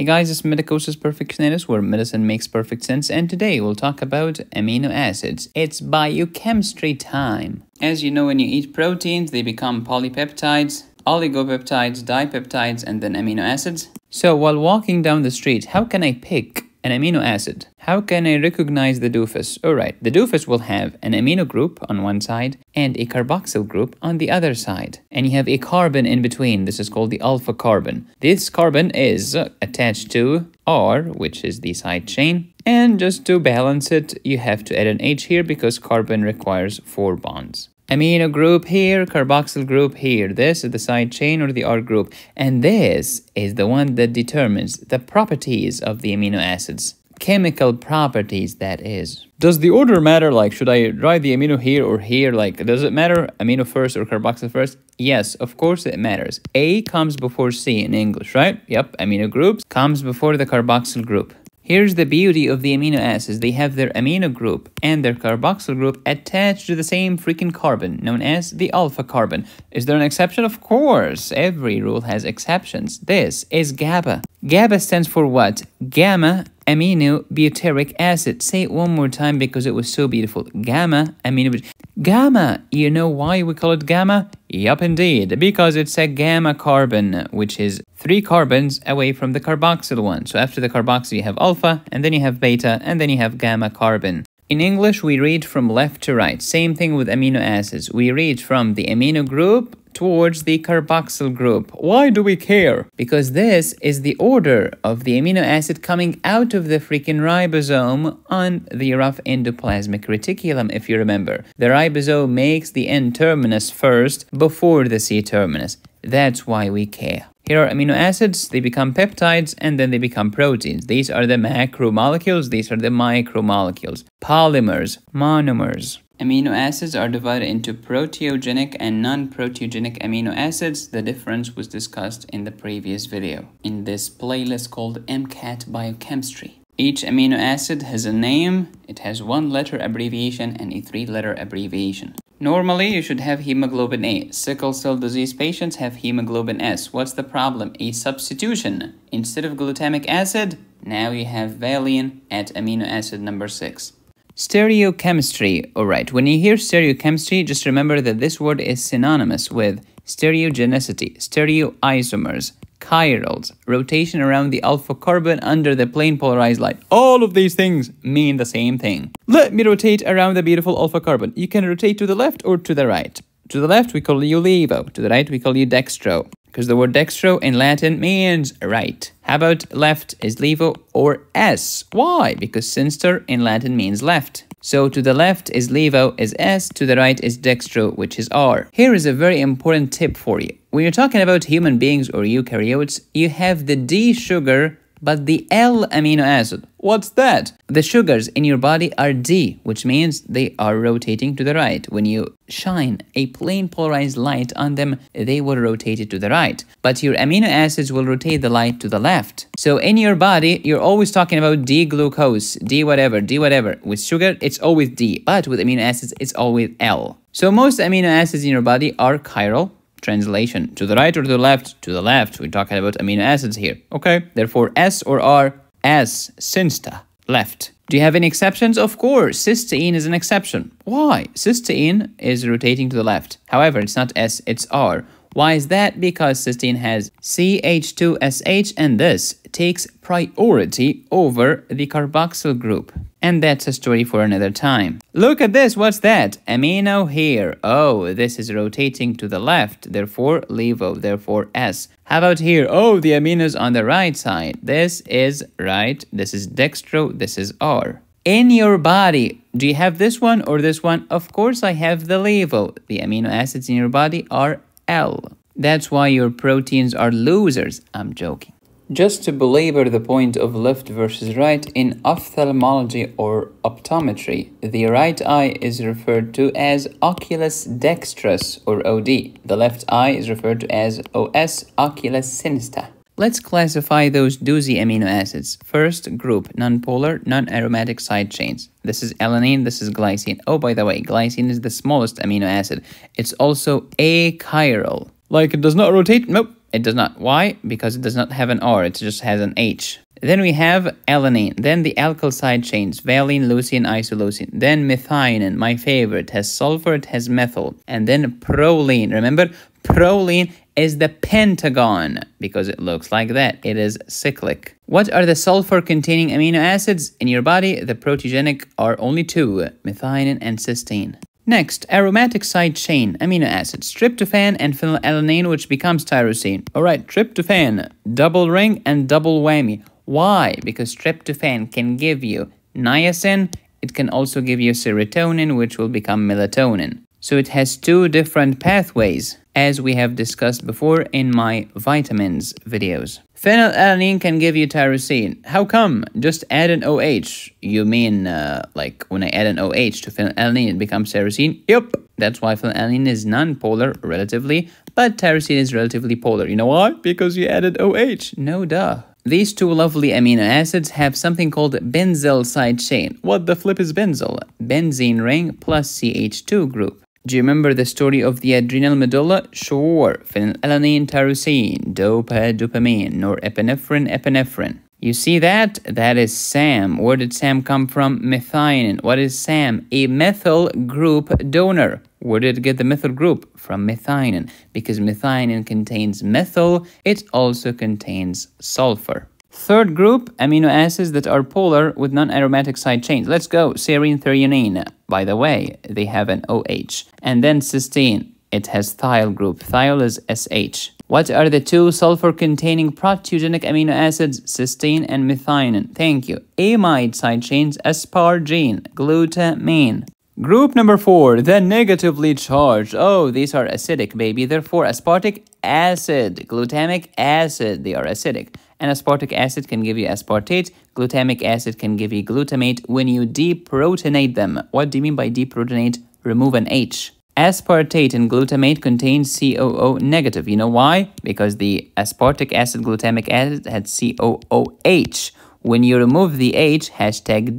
Hey guys, it's Medicosis Perfectionalis, where medicine makes perfect sense, and today we'll talk about amino acids. It's biochemistry time. As you know, when you eat proteins, they become polypeptides, oligopeptides, dipeptides, and then amino acids. So while walking down the street, how can I pick an amino acid. How can I recognize the doofus? Alright, the doofus will have an amino group on one side and a carboxyl group on the other side. And you have a carbon in between. This is called the alpha carbon. This carbon is attached to R, which is the side chain. And just to balance it, you have to add an H here because carbon requires four bonds amino group here, carboxyl group here. This is the side chain or the R group. And this is the one that determines the properties of the amino acids. Chemical properties, that is. Does the order matter? Like, should I write the amino here or here? Like, does it matter amino first or carboxyl first? Yes, of course it matters. A comes before C in English, right? Yep, amino groups comes before the carboxyl group. Here's the beauty of the amino acids. They have their amino group and their carboxyl group attached to the same freaking carbon, known as the alpha carbon. Is there an exception? Of course. Every rule has exceptions. This is GABA. GABA stands for what? Gamma amino butyric acid. Say it one more time because it was so beautiful. Gamma amino Gamma. You know why we call it gamma? Yup, indeed. Because it's a gamma carbon, which is three carbons away from the carboxyl one. So after the carboxyl, you have alpha, and then you have beta, and then you have gamma carbon. In English, we read from left to right. Same thing with amino acids. We read from the amino group towards the carboxyl group. Why do we care? Because this is the order of the amino acid coming out of the freaking ribosome on the rough endoplasmic reticulum, if you remember. The ribosome makes the N terminus first before the C terminus. That's why we care. Here are amino acids, they become peptides, and then they become proteins. These are the macromolecules, these are the micromolecules. Polymers, monomers. Amino acids are divided into proteogenic and non-proteogenic amino acids. The difference was discussed in the previous video in this playlist called MCAT Biochemistry. Each amino acid has a name, it has one letter abbreviation and a three letter abbreviation. Normally, you should have hemoglobin A. Sickle cell disease patients have hemoglobin S. What's the problem? A substitution. Instead of glutamic acid, now you have valine at amino acid number 6. Stereochemistry. Alright, when you hear stereochemistry, just remember that this word is synonymous with stereogenicity, stereoisomers, chirals, rotation around the alpha carbon under the plane polarized light. All of these things mean the same thing. Let me rotate around the beautiful alpha carbon. You can rotate to the left or to the right. To the left, we call you levo. To the right, we call you dextro because the word dextro in Latin means right. How about left is levo or S? Why? Because sinister in Latin means left. So to the left is levo is S, to the right is dextro, which is R. Here is a very important tip for you. When you're talking about human beings or eukaryotes, you have the D sugar but the L amino acid, what's that? The sugars in your body are D, which means they are rotating to the right. When you shine a plane polarized light on them, they will rotate it to the right. But your amino acids will rotate the light to the left. So in your body, you're always talking about D glucose, D whatever, D whatever. With sugar, it's always D, but with amino acids, it's always L. So most amino acids in your body are chiral, Translation, to the right or to the left? To the left. We're talking about amino acids here. Okay, therefore S or R, S, sinister, left. Do you have any exceptions? Of course, cysteine is an exception. Why? Cysteine is rotating to the left. However, it's not S, it's R. Why is that? Because cysteine has CH2SH and this takes priority over the carboxyl group. And that's a story for another time. Look at this, what's that? Amino here. Oh, this is rotating to the left, therefore levo, therefore S. How about here? Oh, the aminos on the right side. This is right, this is dextro, this is R. In your body, do you have this one or this one? Of course I have the levo. The amino acids in your body are L. That's why your proteins are losers. I'm joking. Just to belabor the point of left versus right, in ophthalmology or optometry, the right eye is referred to as oculus dextrus or OD. The left eye is referred to as OS, oculus sinistra. Let's classify those doozy amino acids. First group, nonpolar, non-aromatic side chains. This is alanine, this is glycine. Oh, by the way, glycine is the smallest amino acid. It's also achiral. Like it does not rotate? Nope, it does not. Why? Because it does not have an R, it just has an H. Then we have alanine, then the alkyl side chains, valine, leucine, isoleucine. Then methionine, my favorite, has sulfur, it has methyl. And then proline, remember, proline is the pentagon because it looks like that. It is cyclic. What are the sulfur-containing amino acids in your body? The proteogenic are only two, methionine and cysteine. Next, aromatic side chain amino acids, tryptophan and phenylalanine, which becomes tyrosine. All right, tryptophan, double ring and double whammy. Why? Because tryptophan can give you niacin, it can also give you serotonin, which will become melatonin. So it has two different pathways, as we have discussed before in my vitamins videos. Phenylalanine can give you tyrosine. How come? Just add an OH. You mean, uh, like, when I add an OH to phenylalanine, it becomes tyrosine? Yep. That's why phenylalanine is non-polar, relatively, but tyrosine is relatively polar. You know why? Because you added OH. No duh. These two lovely amino acids have something called benzyl side chain. What the flip is benzyl? Benzene ring plus CH2 group. Do you remember the story of the adrenal medulla? Sure. Phenylalanine, tyrosine, dopa, dopamine, norepinephrine, epinephrine. You see that? That is SAM. Where did SAM come from? Methionine. What is SAM? A methyl group donor. Where did it get the methyl group? From methionine. Because methionine contains methyl, it also contains sulfur. Third group, amino acids that are polar with non-aromatic side chains. Let's go. Serine, threonine. By the way, they have an OH. And then cysteine. It has thiol group. Thiol is SH. What are the two sulfur-containing proteogenic amino acids? Cysteine and methionine. Thank you. Amide side chains, asparagine, glutamine. Group number four, the negatively charged. Oh, these are acidic, baby. Therefore, aspartic acid, glutamic acid, they are acidic. And aspartic acid can give you aspartate. Glutamic acid can give you glutamate when you deprotonate them. What do you mean by deprotonate? Remove an H. Aspartate and glutamate contain COO negative. You know why? Because the aspartic acid glutamic acid had COOH. When you remove the H, hashtag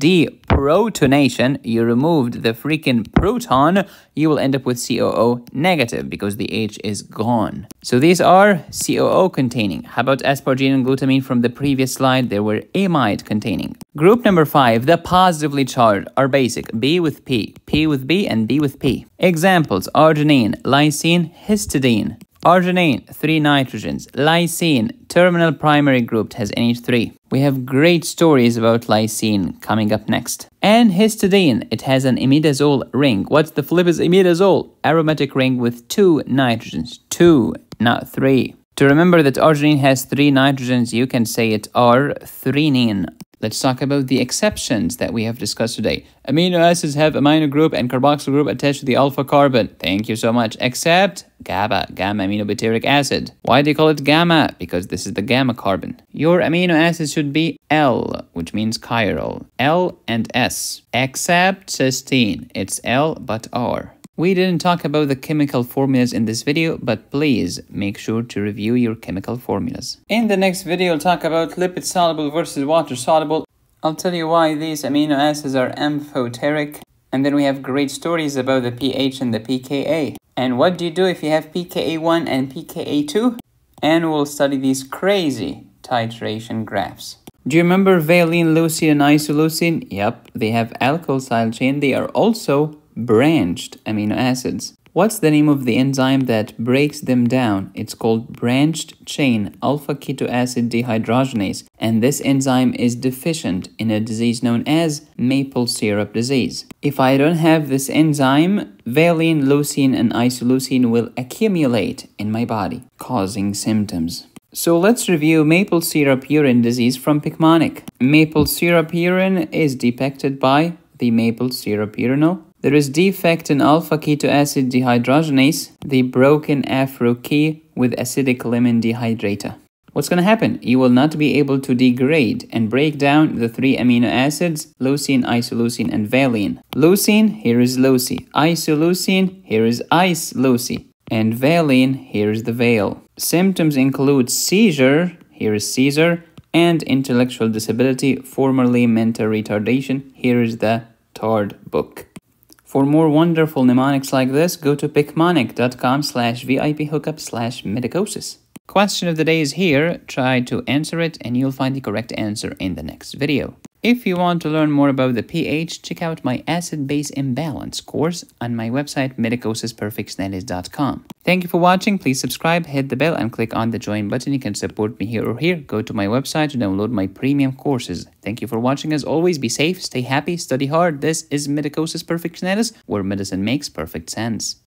deprotonation, you removed the freaking proton, you will end up with COO negative because the H is gone. So these are COO containing. How about asparagine and glutamine from the previous slide? They were amide containing. Group number five, the positively charged are basic. B with P, P with B, and B with P. Examples, arginine, lysine, histidine. Arginine, 3 nitrogens. Lysine, terminal primary group, has NH3. We have great stories about lysine coming up next. And histidine, it has an imidazole ring. What's the flip is imidazole? Aromatic ring with 2 nitrogens. 2, not 3. To remember that arginine has 3 nitrogens, you can say it R-threonine. Let's talk about the exceptions that we have discussed today. Amino acids have a amino group and carboxyl group attached to the alpha carbon. Thank you so much. Except GABA, gamma aminobutyric acid. Why do you call it gamma? Because this is the gamma carbon. Your amino acids should be L, which means chiral. L and S. Except cysteine. It's L but R. We didn't talk about the chemical formulas in this video, but please make sure to review your chemical formulas. In the next video, I'll talk about lipid soluble versus water soluble. I'll tell you why these amino acids are amphoteric. And then we have great stories about the pH and the pKa. And what do you do if you have pKa1 and pKa2? And we'll study these crazy titration graphs. Do you remember valine, leucine, and isoleucine? Yep, they have alkyl side chain. They are also branched amino acids. What's the name of the enzyme that breaks them down? It's called branched chain alpha keto acid dehydrogenase, and this enzyme is deficient in a disease known as maple syrup disease. If I don't have this enzyme, valine, leucine, and isoleucine will accumulate in my body, causing symptoms. So let's review maple syrup urine disease from Picmonic. Maple syrup urine is depicted by the maple syrup urinal there is defect in alpha ketoacid dehydrogenase, the broken afro key with acidic lemon dehydrator. What's going to happen? You will not be able to degrade and break down the three amino acids, leucine, isoleucine, and valine. Leucine, here is leuci. Isoleucine, here is ice-leuci. And valine, here is the veil. Symptoms include seizure, here is seizure, and intellectual disability, formerly mental retardation, here is the TARD book. For more wonderful mnemonics like this, go to picmonic.com slash VIP hookup slash medicosis. Question of the day is here. Try to answer it and you'll find the correct answer in the next video. If you want to learn more about the pH, check out my acid-base imbalance course on my website medicosisperfectionalis.com. Thank you for watching. Please subscribe, hit the bell, and click on the join button. You can support me here or here. Go to my website to download my premium courses. Thank you for watching. As always, be safe, stay happy, study hard. This is Medicosis Perfectionalis, where medicine makes perfect sense.